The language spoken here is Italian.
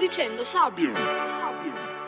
dicendo Sabio. Sabio.